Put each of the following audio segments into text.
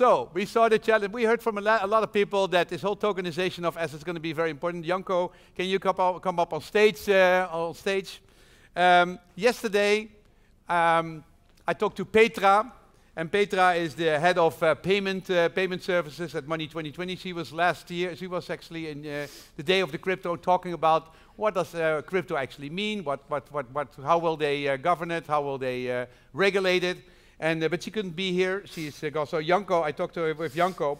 So we saw the challenge. We heard from a, a, lot of people that this whole tokenization of assets is going to be very important. Janko, can you come up, come up on stage? Uh, on stage. Um, yesterday, um, I talked to Petra, and Petra is the head of uh, payment uh, payment services at Money 2020. She was last year. She was actually in uh, the day of the crypto talking about what does uh, crypto actually mean. What what what what? How will they uh, govern it? How will they uh, regulate it? And but she couldn't be here. She's uh, so Janko. I talked to her with Janko,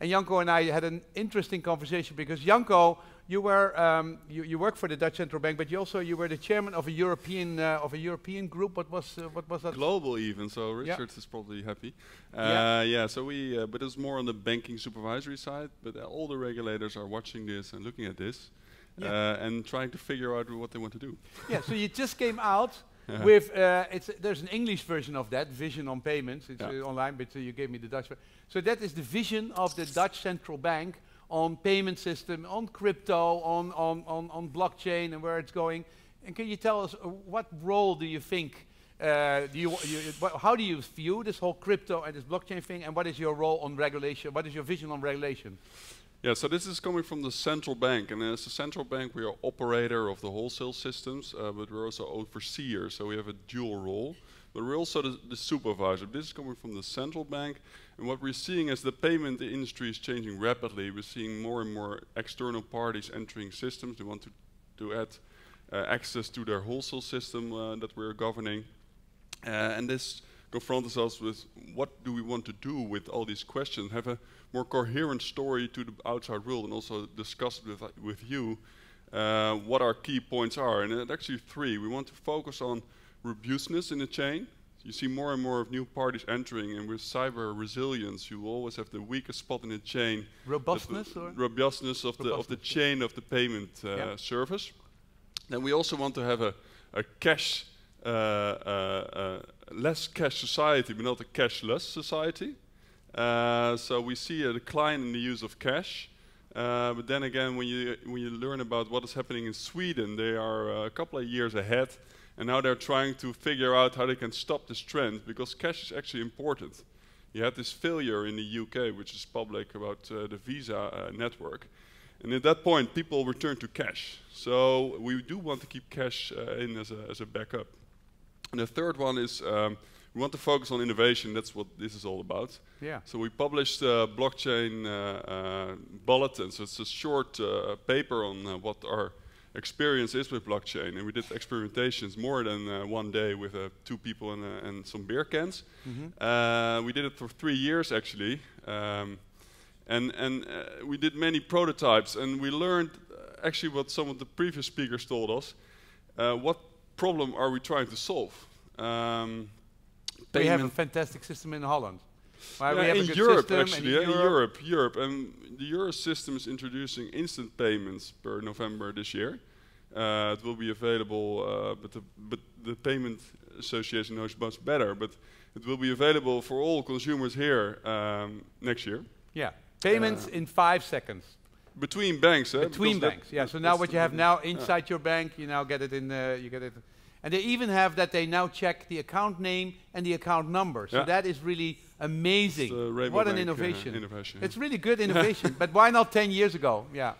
and Janko and I had an interesting conversation because Janko you were um, you, you work for the Dutch Central Bank, but you also you were the chairman of a European uh, of a European group. What was uh, what was that? Global even. So Richard yeah. is probably happy. Uh, yeah. yeah. So we, uh, but it's more on the banking supervisory side. But all the regulators are watching this and looking at this, yeah. Uh, and trying to figure out what they want to do. Yeah. so you just came out. with uh, it's there's an English version of that vision on payments. It's online, but you gave me the Dutch. So that is the vision of the Dutch central bank on payment system, on crypto, on, on, on, on blockchain and where it's going. And can you tell us uh, what role do you think, uh, do you, you, how do you view this whole crypto and this blockchain thing and what is your role on regulation, what is your vision on regulation? Yeah, so this is coming from the central bank, and as a central bank, we are operator of the wholesale systems, uh, but we're also overseer, so we have a dual role. But we're also the, the, supervisor. This is coming from the central bank, and what we're seeing is the payment industry is changing rapidly, we're seeing more and more external parties entering systems. They want to, to add uh, access to their wholesale system uh, that we're governing, uh, and this confronts us with what do we want to do with all these questions, have a more coherent story to the outside world and also discuss with, with you uh, what our key points are. And uh, actually three. We want to focus on robustness in the chain. You see more and more of new parties entering, and with cyber resilience, you always have the weakest spot in the chain. Robustness, or robustness of robustness the of the chain of the payment uh, yeah. service. Then we also want to have a, a cash, uh, uh, uh less cash society, but not a cashless society. So we see a decline in the use of cash. But then again, when you when you learn about what is happening in Sweden, they are a couple of years ahead, and now they're trying to figure out how they can stop this trend because cash is actually important. You had this failure in the UK, which is public, about uh, the Visa uh, network, and at that point, people return to cash. So we do want to keep cash uh, in as a as a backup. And the third one is. Um, we want to focus on innovation. That's what this is all about. Yeah. So we published a blockchain uh, uh, bulletin. So it's a short uh, paper on uh, what our experience is with blockchain, and we did experimentations more than uh, one day with uh, two people and, and, some beer cans. Mm -hmm. we did it for three years actually, um, and and we did many prototypes, and we learned actually what some of the previous speakers told us. what problem are we trying to solve? Um, we have a fantastic system in Holland. Well, yeah, in Europe, actually, in, yeah, Europe. in Europe, Europe, and the Euro system is introducing instant payments per November this year. Uh, it will be available, uh, but, the, but the payment association knows much better. But it will be available for all consumers here um, next year. Yeah, payments uh, in five seconds. Between banks, eh? Between because banks, yeah. So now what you have now inside your bank, you now get it in. you get it and they even have that they now check the account name and the account number. So yeah. that is really amazing. what an uh, innovation. Uh, innovation. It's really good innovation. but why not 10 years ago? Yeah.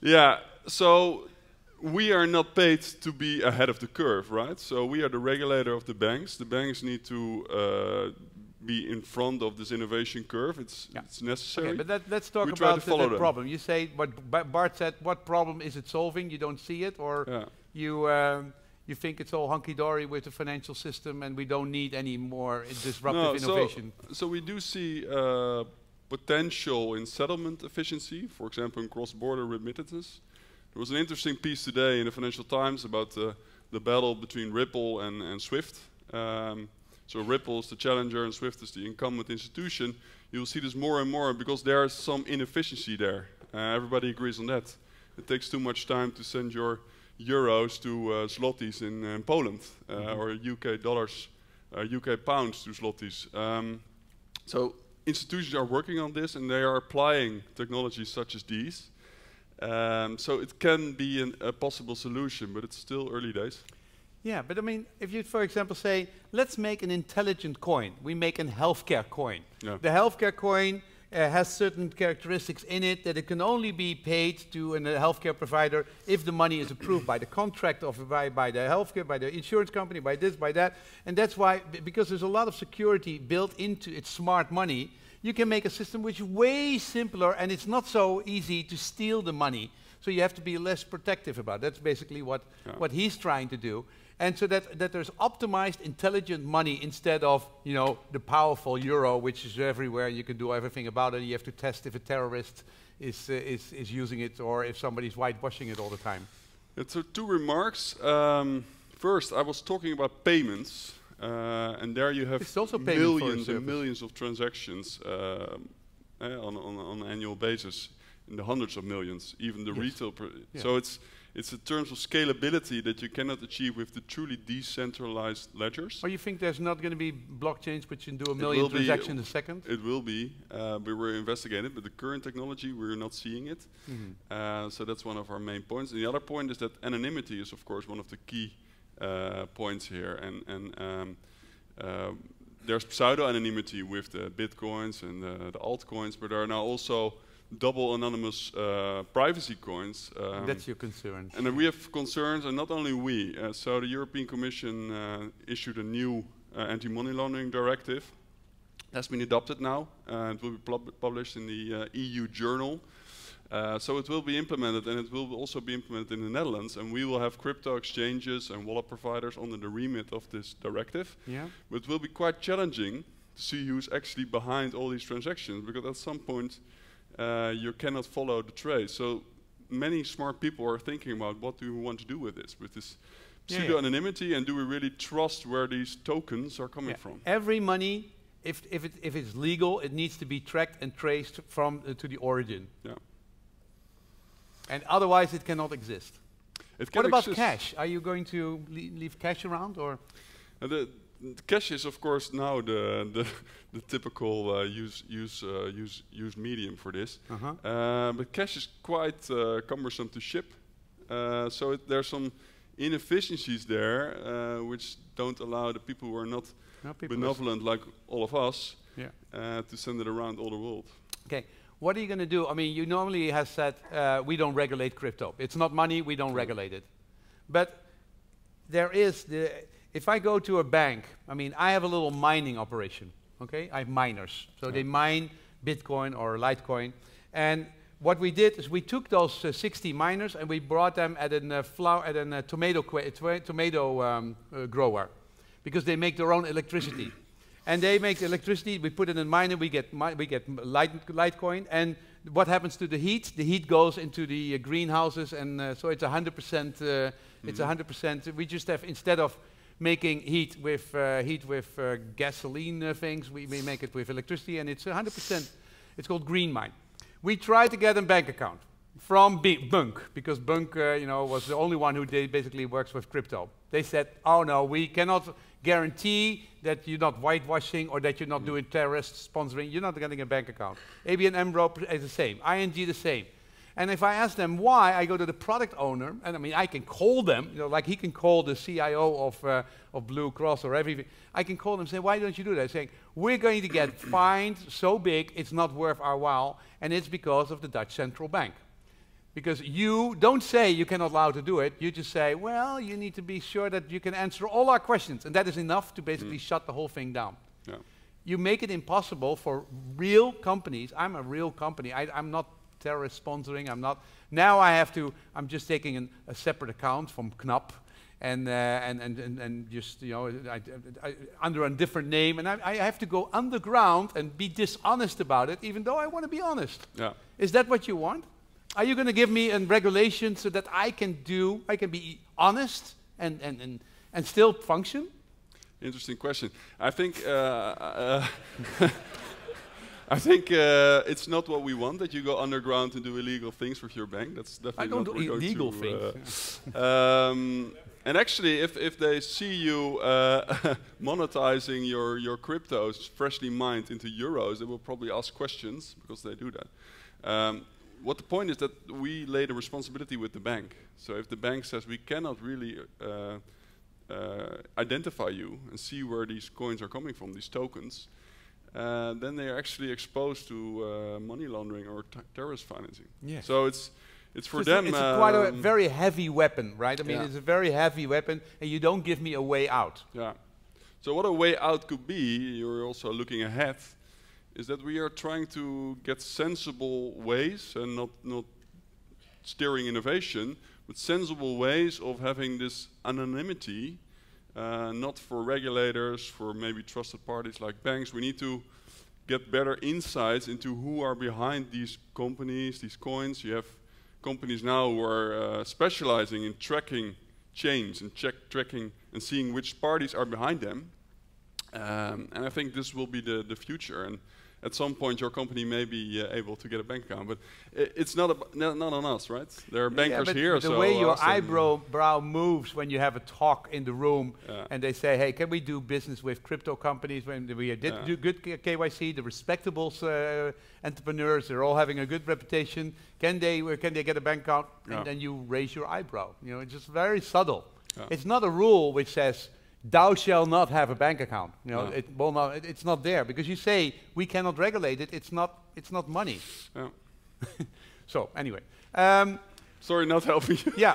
Yeah. So we are not paid to be ahead of the curve, right? So we are the regulator of the banks. The banks need to uh, be in front of this innovation curve. It's, yeah. it's necessary. Okay, but let, us talk we about the, the problem. You say what Bart said. What problem is it solving? You don't see it, or yeah. you. Um, you think it's all hunky-dory with the financial system and we don't need any more disruptive no, innovation? So, so we do see uh, potential in settlement efficiency, for example, in cross-border remittances. There was an interesting piece today in the Financial Times about uh, the battle between Ripple and, and Swift. Um, so Ripple's the challenger and Swift is the incumbent institution. You'll see this more and more because there's some inefficiency there. Uh, everybody agrees on that. It takes too much time to send your euros to uh, zlotys in, in Poland, mm -hmm. or UK dollars, UK uh, pounds to zlotys. Um, so institutions are working on this and they are applying technologies such as these. Um, so it can be an, a possible solution, but it's still early days. Yeah, but I mean, if you, for example, say, let's make an intelligent coin. We make a healthcare coin. Yeah. The healthcare coin uh, has certain characteristics in it that it can only be paid to a healthcare provider if the money is approved by the contract of by, by the healthcare, by the insurance company, by this, by that. And that's why, because there's a lot of security built into its smart money, you can make a system which is way simpler and it's not so easy to steal the money. So you have to be less protective about it. That's basically what, Yeah. what he's trying to do. And so that, that there's optimized, intelligent money instead of, you know, the powerful euro, which is everywhere. You can do everything about it. You have to test if a terrorist is, uh, is, is using it or if somebody's whitewashing it all the time. Yeah, so two remarks. Um, first, I was talking about payments, uh, and there you have It's also payment for a millions and millions of transactions um, eh, on, on, on an annual basis, in the hundreds of millions, even the Yes. retail. Yeah. So it's it's in terms of scalability that you cannot achieve with the truly decentralized ledgers. Or you think there's not going to be blockchains which can do a It million transactions a second? It will be. Uh, we were investigating, but the current technology, we're not seeing it. Mhm. Uh, so that's one of our main points. And the other point is that anonymity is, of course, one of the key uh, points here. And, and um, um, there's pseudo-anonymity with the bitcoins and the, the altcoins, but there are now also double anonymous uh, privacy coins. um, That's your concern. and then we have concerns, and not only we. Uh, so the European Commission uh, issued a new uh, anti-money laundering directive. That's been adopted now, and it will be pub- published in the uh, EU Journal. Uh, so it will be implemented, and it will also be implemented in the Netherlands. And we will have crypto exchanges and wallet providers under the remit of this directive. Yeah? But it will be quite challenging to see who's actually behind all these transactions because at some point uh, you cannot follow the trace. So many smart people are thinking about what do we want to do with this, with this Yeah, pseudo anonymity, and do we really trust where these tokens are coming Yeah. from? Every money, if, if, it, if it's legal, it needs to be tracked and traced from uh, to the origin. Yeah. And otherwise, it cannot exist. It What about exist. cash? Are you going to le- leave cash around, or Uh, the, the cash is, of course, now the the, the typical uh, use use uh, use used medium for this. Uh-huh. Uh, but cash is quite uh, cumbersome to ship, uh, so it, there's some inefficiencies there uh, which don't allow the people who are not no, benevolent like all of us Yeah. uh, to send it around all the world. Okay. What are you going to do? I mean, you normally have said uh, we don't regulate crypto. It's not money. We don't regulate it. But there is the. If I go to a bank, I mean, I have a little mining operation. Okay, I have miners, so they mine Bitcoin or Litecoin, and what we did is we took those uh, 60 miners and we brought them at a uh, flower at a uh, tomato tomato um, uh, grower, because they make their own electricity. And they make electricity. We put it in miner. We get mi- we get light, Litecoin. And what happens to the heat? The heat goes into the uh, greenhouses, and uh, so it's 100 percent. Uh, It's 100 percent. We just have instead of making heat with uh, heat with uh, gasoline uh, things, we, we make it with electricity, and it's 100 percent. It's called green mine. We tried to get a bank account from B- bunq because bunq, uh, you know, was the only one who did basically works with crypto. They said, "Oh no, we cannot guarantee that you're not whitewashing or that you're not doing terrorist sponsoring. You're not getting a bank account." ABN AMRO is the same. ING the same. And if I ask them why, I go to the product owner, and I mean, I can call them, you know, like he can call the CIO of, uh, of Blue Cross or everything. I can call them and say, why don't you do that? Saying, we're going to get fined so big, it's not worth our while, and it's because of the Dutch Central Bank. Because you don't say you cannot allow to do it, you just say, well, you need to be sure that you can answer all our questions, and that is enough to basically shut the whole thing down. Yeah. You make it impossible for real companies. I'm a real company. I, I'm not terrorist sponsoring. I'm not. Now I have to. I'm just taking an, a separate account from Knab, and uh, and, and and and just you know I, I, under a different name, and I, I have to go underground and be dishonest about it, even though I want to be honest. Yeah. Is that what you want? Are you going to give me a regulation so that I can do, I can be honest and, and, and, and still function? Interesting question. I think uh, uh, I think uh, it's not what we want that you go underground and do illegal things with your bank. That's definitely I don't not do illegal to, things. uh, um, and actually, if, if they see you uh, monetizing your, your cryptos freshly mined into euros, they will probably ask questions because they do that. Um, what the point is that we lay the responsibility with the bank. So if the bank says we cannot really uh, uh, identify you and see where these coins are coming from, these tokens, uh, then they are actually exposed to uh, money laundering or terrorist financing. Yes. So it's it's for So them. It's a quite a um, very heavy weapon, right? I mean, Yeah. it's a very heavy weapon, and you don't give me a way out. Yeah. So what a way out could be, you're also looking ahead, is that we are trying to get sensible ways and not not steering innovation, but sensible ways of having this anonymity, uh, not for regulators, for maybe trusted parties like banks. We need to get better insights into who are behind these companies, these coins. You have companies now who are uh, specializing in tracking chains and check tracking and seeing which parties are behind them. Um, and I think this will be the, the future. And at some point, your company may be uh, able to get a bank account, but it's not, no- not on us, right? There are Yeah, bankers but here. The so way your eyebrow brow moves when you have a talk in the room, Yeah. and they say, "Hey, can we do business with crypto companies?" When we did Yeah. do good KYC, the respectable uh, entrepreneurs, they're all having a good reputation. Can they uh, can they get a bank account? Yeah. And then you raise your eyebrow. You know, it's just very subtle. Yeah. It's not a rule which says. Thou shall not have a bank account. You know, Yeah. it will not. It, it's not there because you say we cannot regulate it. It's not. It's not money. Yeah. So anyway, um, Sorry, not helping you. yeah.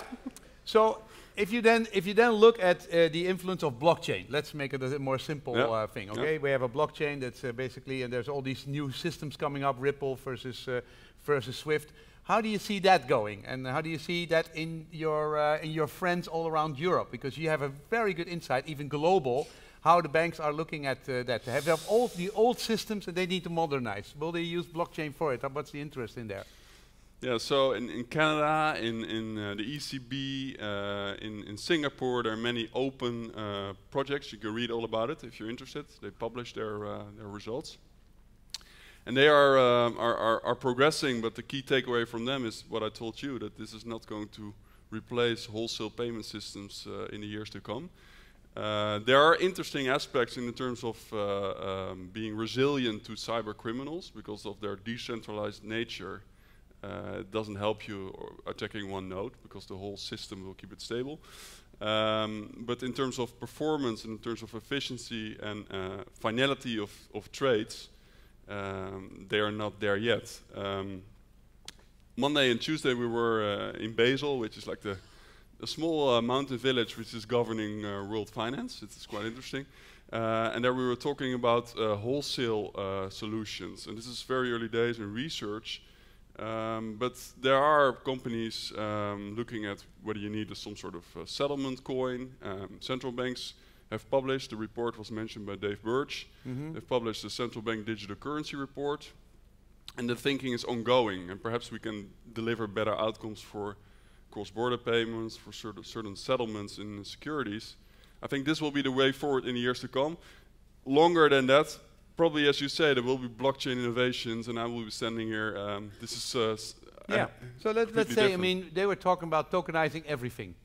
So if you then if you then look at uh, the influence of blockchain, let's make it a more simple Yeah. uh, thing. Yeah. Okay, we have a blockchain that's uh, basically, and there's all these new systems coming up, Ripple versus uh, versus Swift. How do you see that going, and how do you see that in your uh, in your friends all around Europe? Because you have a very good insight, even global, how the banks are looking at uh, that. They have, they have all the old systems, and they need to modernize. Will they use blockchain for it? What's the interest in there? Yeah, so in, in Canada, in, in uh, the ECB, uh, in, in Singapore, there are many open uh, projects. You can read all about it if you're interested. They publish their, uh, their results. And they are, um, are, are, are progressing, but the key takeaway from them is what I told you, that this is not going to replace wholesale payment systems uh, in the years to come. Uh, there are interesting aspects in terms of uh, um, being resilient to cyber criminals because of their decentralized nature. Uh, it doesn't help you attacking one node because the whole system will keep it stable. Um, but in terms of performance in terms of efficiency and uh, finality of, of trades, um, they are not there yet. Um, Monday and Tuesday we were uh, in Basel, which is like the a small uh, mountain village which is governing uh, world finance. It's quite interesting. Uh, and there we were talking about uh, wholesale solutions. And this is very early days in research. Um, but there are companies um, looking at whether you need some sort of settlement coin. Um, central banks have published, the report was mentioned by Dave Birch. They've published the central bank digital currency report. And the thinking is ongoing, and perhaps we can deliver better outcomes for cross-border payments, for certain, certain settlements in securities. I think this will be the way forward in the years to come. Longer than that, probably as you say, there will be blockchain innovations, and I will be standing here. Um, this is uh, Yeah. uh, So let, let's completely say, I mean, they were talking about tokenizing everything,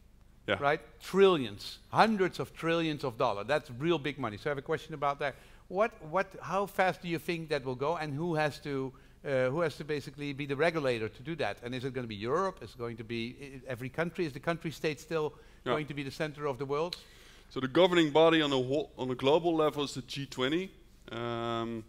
yeah. right? Trillions, hundreds of trillions of dollars. That's real big money. So I have a question about that. What, what, how fast do you think that will go, and who has to, uh, who has to basically be the regulator to do that? And is it going to be Europe? Is it going to be i- every country? Is the country state still Yeah. going to be the center of the world? So the governing body on a on a global level is the G20, um,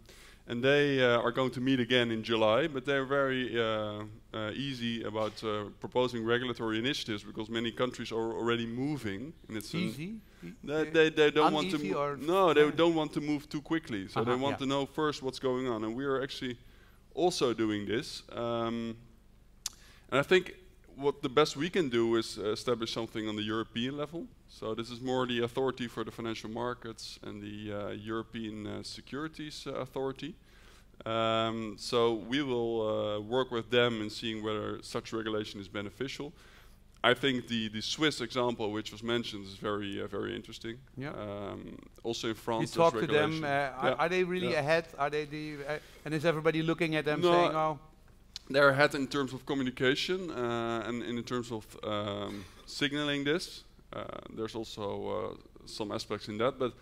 and they uh, are going to meet again in July. But they're very uh, uh, easy about uh, proposing regulatory initiatives because many countries are already moving. And it's Easy. They, they, they don't want to no they don't want to move too quickly so they Uh-huh, want yeah. to know first what's going on and we are actually also doing this um, and I think what the best we can do is establish something on the European level so this is more the authority for the financial markets and the uh, European uh, Securities uh, Authority um, so we will uh, work with them in seeing whether such regulation is beneficial I think the, the Swiss example, which was mentioned, is very uh, very interesting. Yeah. Um, also in France, there's talk to them. Uh, are, Yeah. are they really Yeah. ahead? Are they the? Uh, and is everybody looking at them No, saying, "Oh, They're ahead in terms of communication uh, and in terms of um, signaling this. Uh, there's also uh, some aspects in that, but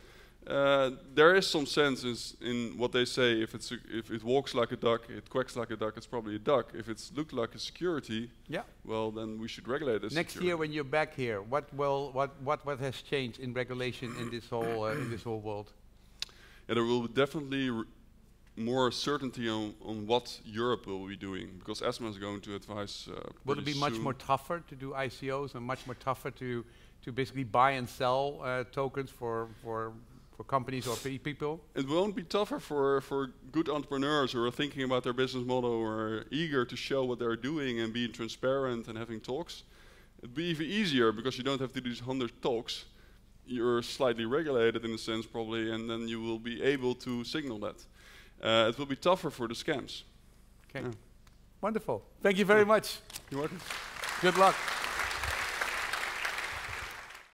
Uh, there is some sense in, in what they say. If it's a, if it walks like a duck, it quacks like a duck. It's probably a duck. If it's looked like a security, Yeah. well, then we should regulate it. Next year, when you're back here, what will what what what has changed in regulation in this whole uh, in this whole world? and there will be definitely more certainty on, on what Europe will be doing because ESMA is going to advise. Uh, Will it be much more tougher to do ICOs and much more tougher to to basically buy and sell uh, tokens for for for companies or people? It won't be tougher for, for good entrepreneurs who are thinking about their business model or eager to show what they're doing and being transparent and having talks. It'd be even easier because you don't have to do these 100 talks. You're slightly regulated in a sense, probably, and then you will be able to signal that. Uh, it will be tougher for the scams. Okay. Yeah. Wonderful. Thank you very much. You're welcome. Good luck.